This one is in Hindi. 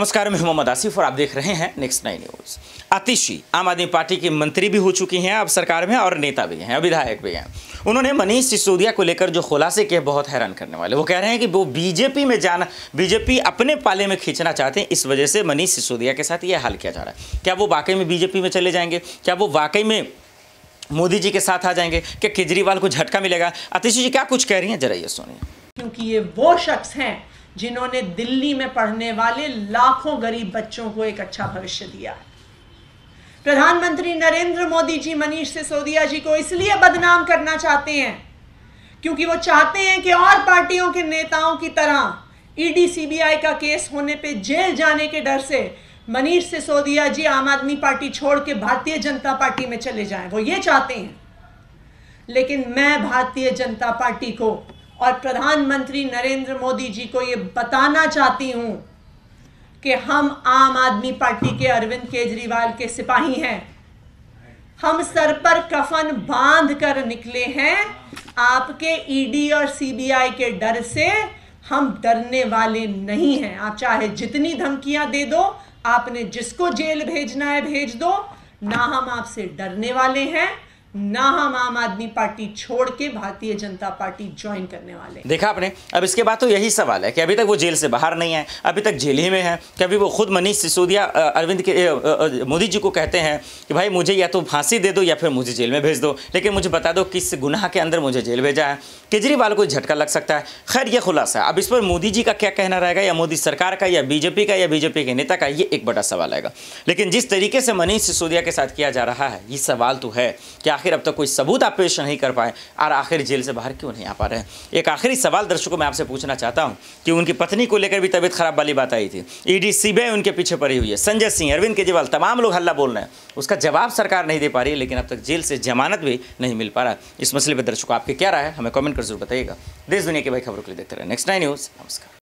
नमस्कार, मैं मोहम्मद आसिफ और आप देख रहे हैं नेक्स्ट नाइन न्यूज़ आतिशी आम आदमी पार्टी की मंत्री भी हो चुकी हैं, अब सरकार में और नेता भी हैं विधायक भी हैं। उन्होंने मनीष सिसोदिया को लेकर जो खुलासे किए, बहुत हैरान करने वाले। वो कह रहे हैं कि वो बीजेपी में जाना, बीजेपी अपने पाले में खींचना चाहते हैं, इस वजह से मनीष सिसोदिया के साथ यह हाल किया जा रहा है। क्या वो वाकई में बीजेपी में चले जाएँगे? क्या वो वाकई में मोदी जी के साथ आ जाएँगे? क्या केजरीवाल को झटका मिलेगा? आतिशी जी, क्या कुछ कह रही हैं? जरा ये सुनिए। क्योंकि ये वो शख्स हैं जिन्होंने दिल्ली में पढ़ने वाले लाखों गरीब बच्चों को एक अच्छा भविष्य दिया। प्रधानमंत्री नरेंद्र मोदी जी मनीष सिसोदिया जी को इसलिए बदनाम करना चाहते हैं, क्योंकि वो चाहते हैं कि और पार्टियों के नेताओं की तरह ईडी, सीबीआई का केस होने पे जेल जाने के डर से मनीष सिसोदिया जी आम आदमी पार्टी छोड़ के भारतीय जनता पार्टी में चले जाएँ। वो ये चाहते हैं। लेकिन मैं भारतीय जनता पार्टी को और प्रधानमंत्री नरेंद्र मोदी जी को ये बताना चाहती हूँ कि हम आम आदमी पार्टी के अरविंद केजरीवाल के सिपाही हैं। हम सर पर कफन बाँध कर निकले हैं। आपके ईडी और सीबीआई के डर से हम डरने वाले नहीं हैं। आप चाहे जितनी धमकियाँ दे दो, आपने जिसको जेल भेजना है भेज दो। ना हम आपसे डरने वाले हैं। ना हम आम आदमी पार्टी छोड़ के भारतीय जनता पार्टी ज्वाइन करने वाले। देखा आपने? अब इसके बाद तो यही सवाल है कि अभी तक वो जेल से बाहर नहीं है, अभी तक जेल ही में है, कि अभी वो खुद मनीष सिसोदिया अरविंद के मोदी जी को कहते हैं कि भाई मुझे या तो फांसी दे दो या फिर मुझे जेल में भेज दो, लेकिन मुझे बता दो किस गुनाह के अंदर मुझे जेल भेजा है। केजरीवाल को झटका लग सकता है। खैर, ये खुलासा है। अब इस पर मोदी जी का क्या कहना रहेगा, या मोदी सरकार का, या बीजेपी का, या बीजेपी के नेता का, ये एक बड़ा सवाल आएगा लेकिन जिस तरीके से मनीष सिसोदिया के साथ किया जा रहा है, ये सवाल तो है। कि आखिर अब तक तो कोई सबूत आप पेश नहीं कर पाए। और आखिर जेल से बाहर क्यों नहीं आ पा रहे हैं? एक आखिरी सवाल दर्शकों मैं आपसे पूछना चाहता हूँ कि उनकी पत्नी को लेकर भी तबियत खराब वाली बात आई थी। ईडी, सीबीआई उनके पीछे पड़ी हुई है। संजय सिंह, अरविंद केजरीवाल, तमाम लोग हल्ला बोल रहे हैं। उसका जवाब सरकार नहीं दे पा रही है, लेकिन अब तक जेल से जमानत भी नहीं मिल पा रहा इस मसले पर दर्शकों, आपके क्या राय है? हमें कमेंट कर ज़रूर बताइएगा। देश दुनिया की भाई खबरों के लिए देखते रहे नेक्स्ट नाइन न्यूज़ नमस्कार।